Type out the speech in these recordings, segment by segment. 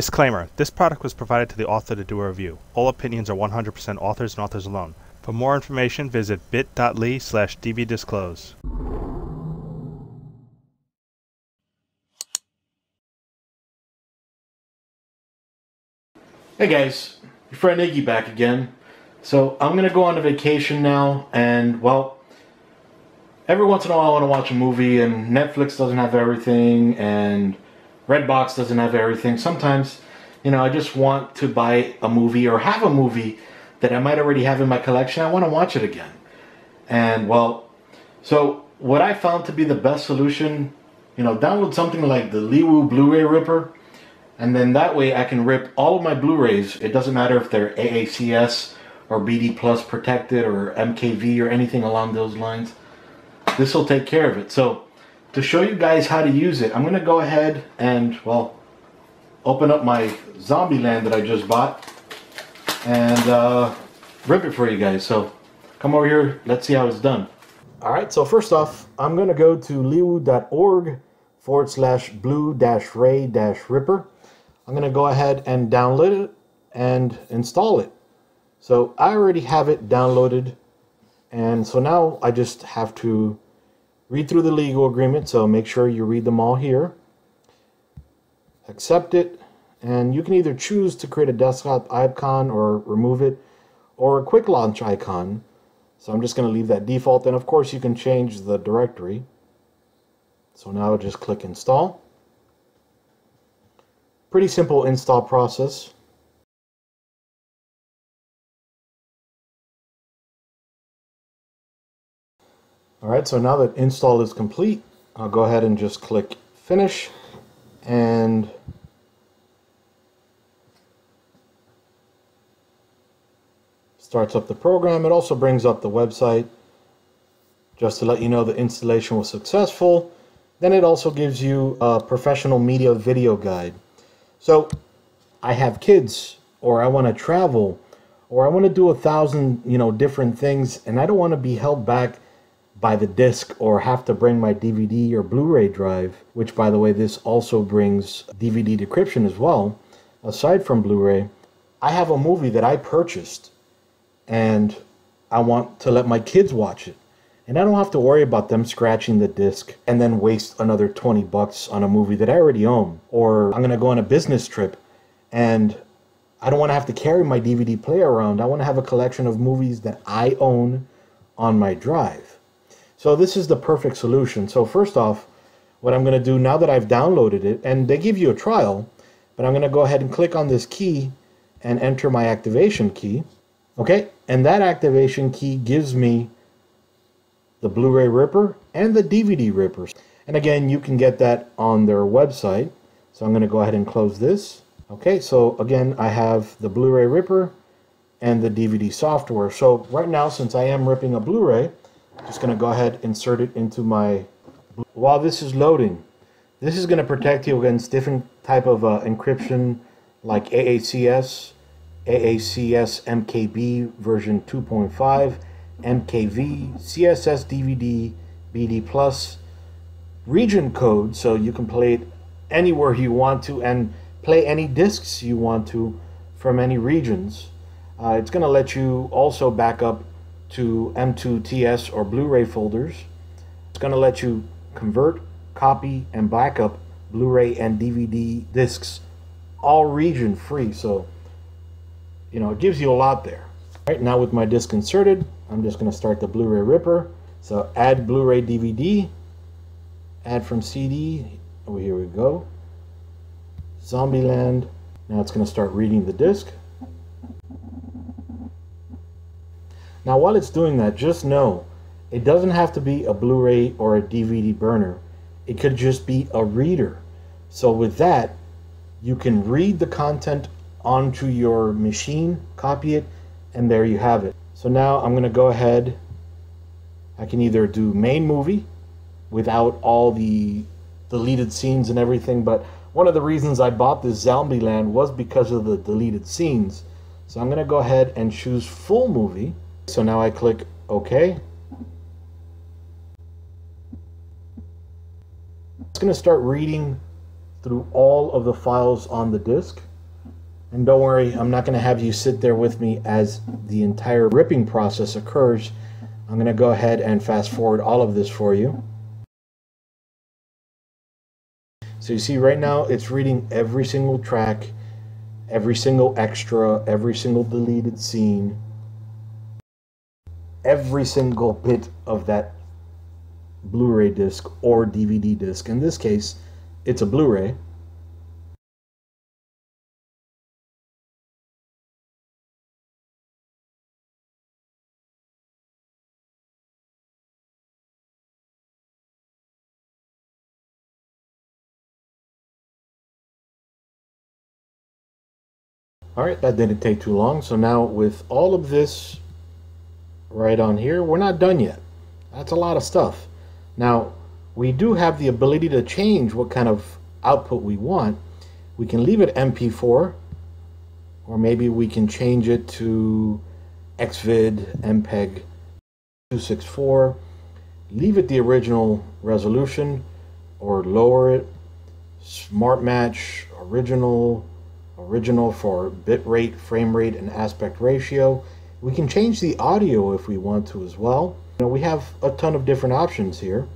Disclaimer This product was provided to the author to do a review. All opinions are 100% authors and authors alone. For more information, visit bit.ly slash dvdisclose. Hey guys, your friend Iggy back again. So I'm gonna go on a vacation now, and well, every once in a while I want to watch a movie, and Netflix doesn't have everything, and Redbox doesn't have everything. Sometimes, you know, I just want to buy a movie or have a movie that I might already have in my collection. I want to watch it again, and well, so what I found to be the best solution, you know, download something like the Leawo Blu-ray Ripper and then that way I can rip all of my Blu-rays. It doesn't matter if they're AACS or BD Plus protected or MKV or anything along those lines. This will take care of it. So to show you guys how to use it, I'm going to go ahead and, well, open up my Zombieland that I just bought and uh, rip it for you guys. So come over here, let's see how it's done. All right, so first off, I'm going to go to leawo.org forward slash blue dash ray dash ripper. I'm going to go ahead and download it and install it. So I already have it downloaded. And so now I just have to read through the legal agreement. So make sure you read them all here. Accept it. And you can either choose to create a desktop icon or remove it or a quick launch icon. So I'm just going to leave that default. And of course you can change the directory. So now just click install. Pretty simple install process. Alright, so now that install is complete, I'll go ahead and just click finish and starts up the program. It also brings up the website just to let you know the installation was successful. Then it also gives you a professional media video guide. So I have kids or I want to travel or I want to do a thousand, you know, different things and I don't want to be held back by the disc or have to bring my DVD or Blu-ray drive, which by the way, this also brings DVD decryption as well, aside from Blu-ray. I have a movie that I purchased and I want to let my kids watch it. And I don't have to worry about them scratching the disc and then waste another 20 bucks on a movie that I already own. Or I'm going to go on a business trip and I don't want to have to carry my DVD player around. I want to have a collection of movies that I own on my drive. So this is the perfect solution. So first off, what I'm going to do now that I've downloaded it, and they give you a trial, but I'm going to go ahead and click on this key and enter my activation key. Okay, and that activation key gives me the Blu-ray Ripper, and the DVD Rippers. And again, you can get that on their website. So I'm going to go ahead and close this. Okay, so again, I have the Blu-ray Ripper and the DVD software. So right now, since I am ripping a Blu-ray, just going to go ahead insert it into my... While this is loading, this is going to protect you against different type of uh, encryption like AACS, AACS MKB version 2.5, MKV, CSS DVD, BD Plus, region code so you can play it anywhere you want to and play any discs you want to from any regions. Uh, it's going to let you also back up to M2TS or Blu-ray folders. It's going to let you convert, copy, and backup Blu-ray and DVD discs all region free. So, you know, it gives you a lot there. All right, now with my disc inserted, I'm just going to start the Blu-ray Ripper. So add Blu-ray DVD, add from CD, oh here we go. Zombieland. Now it's going to start reading the disc. Now while it's doing that, just know it doesn't have to be a Blu-ray or a DVD burner. It could just be a reader. So with that, you can read the content onto your machine, copy it, and there you have it. So now I'm going to go ahead. I can either do main movie without all the deleted scenes and everything, but one of the reasons I bought this Zombieland was because of the deleted scenes. So I'm going to go ahead and choose full movie. So now I click OK. It's going to start reading through all of the files on the disk. And don't worry, I'm not going to have you sit there with me as the entire ripping process occurs. I'm going to go ahead and fast forward all of this for you. So you see right now it's reading every single track, every single extra, every single deleted scene, every single bit of that Blu-ray disc or DVD disc. In this case, it's a Blu-ray. All right, that didn't take too long. So now with all of this right on here, we're not done yet. That's a lot of stuff. Now, we do have the ability to change what kind of output we want. We can leave it MP4, or maybe we can change it to XVID, MPEG 264, leave it the original resolution, or lower it, Smart Match, original, original for bitrate, frame rate, and aspect ratio. We can change the audio if we want to as well. We have a ton of different options here.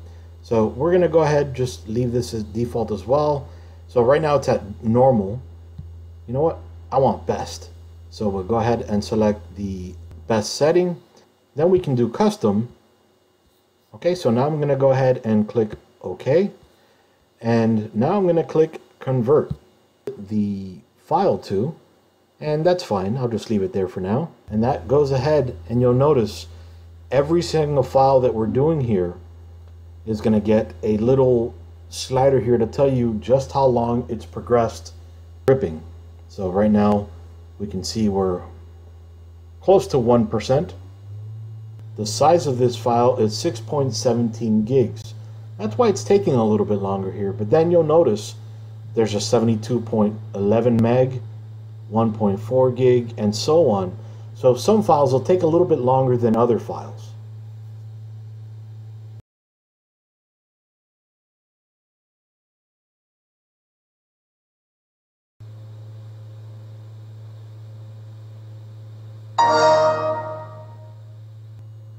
So we're going to go ahead, just leave this as default as well. So right now it's at normal. You know what? I want best. So we'll go ahead and select the best setting. Then we can do custom. Okay, so now I'm going to go ahead and click OK. And now I'm going to click convert. The file to, and that's fine. I'll just leave it there for now. And that goes ahead, and you'll notice every single file that we're doing here is going to get a little slider here to tell you just how long it's progressed ripping. So right now we can see we're close to 1%. The size of this file is 6.17 gigs. That's why it's taking a little bit longer here. But then you'll notice there's a 72.11 meg, 1.4 gig, and so on. So some files will take a little bit longer than other files.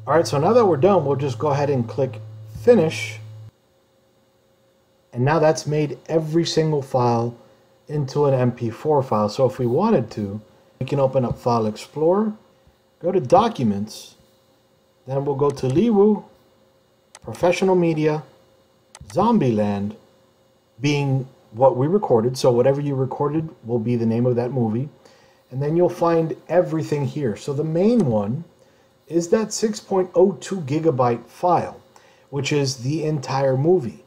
All right, so now that we're done, we'll just go ahead and click finish and now that's made every single file into an MP4 file. So if we wanted to, we can open up File Explorer, go to Documents, then we'll go to Leawo, Professional Media, Zombieland, being what we recorded. So whatever you recorded will be the name of that movie. And then you'll find everything here. So the main one is that 6.02 gigabyte file, which is the entire movie.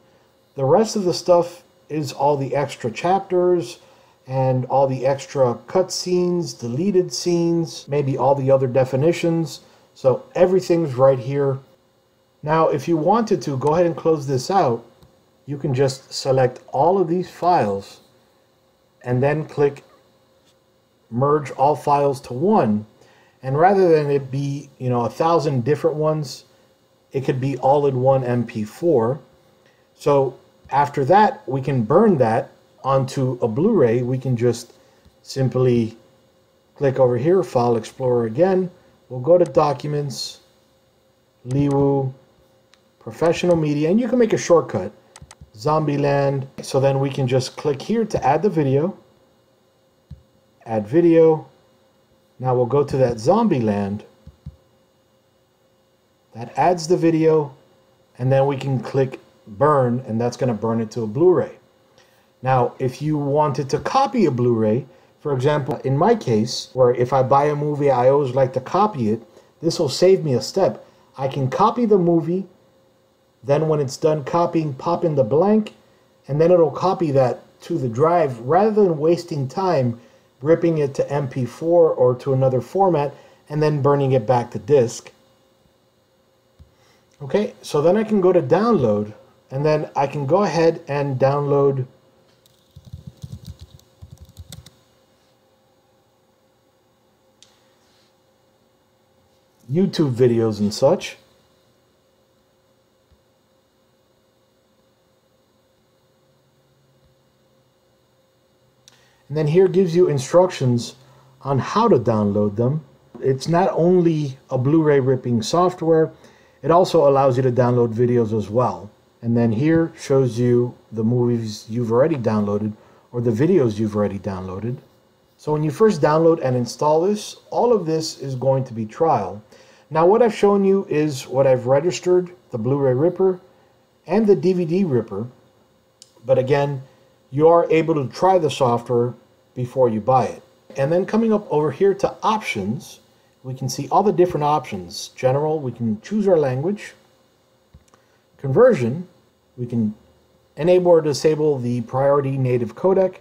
The rest of the stuff is all the extra chapters and all the extra cutscenes, deleted scenes, maybe all the other definitions. So everything's right here. Now, if you wanted to, go ahead and close this out. You can just select all of these files and then click merge all files to one. And rather than it be, you know, a thousand different ones, it could be all in one MP4. So after that, we can burn that onto a Blu-ray. We can just simply click over here, File Explorer again. We'll go to Documents, Leawo, Professional Media, and you can make a shortcut, Zombieland. So then we can just click here to add the video, add video. Now we'll go to that Zombieland. That adds the video, and then we can click burn, and that's going to burn it to a Blu-ray. Now, if you wanted to copy a Blu-ray, for example, in my case, where if I buy a movie, I always like to copy it, this will save me a step. I can copy the movie, then when it's done copying, pop in the blank, and then it'll copy that to the drive rather than wasting time ripping it to MP4 or to another format and then burning it back to disk. Okay, so then I can go to download and then I can go ahead and download YouTube videos and such. And then here gives you instructions on how to download them. It's not only a Blu-ray ripping software, it also allows you to download videos as well. And then here shows you the movies you've already downloaded or the videos you've already downloaded. So when you first download and install this, all of this is going to be trial. Now what I've shown you is what I've registered, the Blu-ray Ripper and the DVD Ripper. But again, you are able to try the software before you buy it. And then coming up over here to options, we can see all the different options. General, we can choose our language. Conversion, we can enable or disable the priority native codec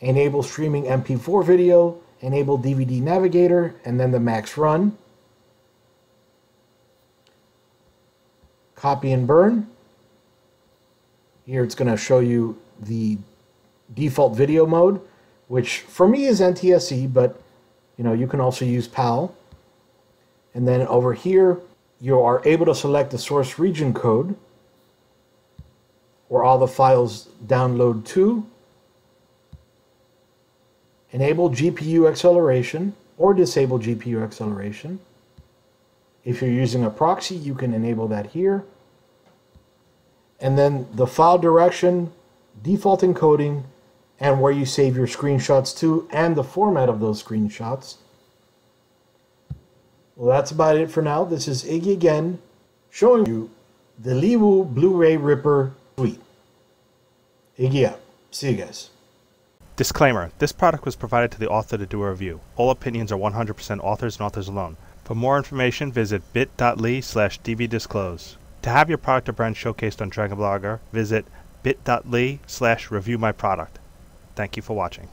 enable streaming MP4 video, enable DVD Navigator, and then the max run. Copy and burn. Here it's going to show you the default video mode, which for me is NTSC, but you know you can also use PAL. And then over here, you are able to select the source region code where all the files download to enable GPU acceleration or disable GPU acceleration. If you're using a proxy, you can enable that here. And then the file direction, default encoding, and where you save your screenshots to, and the format of those screenshots. Well, that's about it for now. This is Iggy again, showing you the Leawo Blu-ray Ripper Suite. Iggy out. See you guys. Disclaimer This product was provided to the author to do a review. All opinions are 100% authors and authors alone. For more information, visit bit.ly slash dbdisclose. To have your product or brand showcased on Dragon Blogger, visit bit.ly slash review my product. Thank you for watching.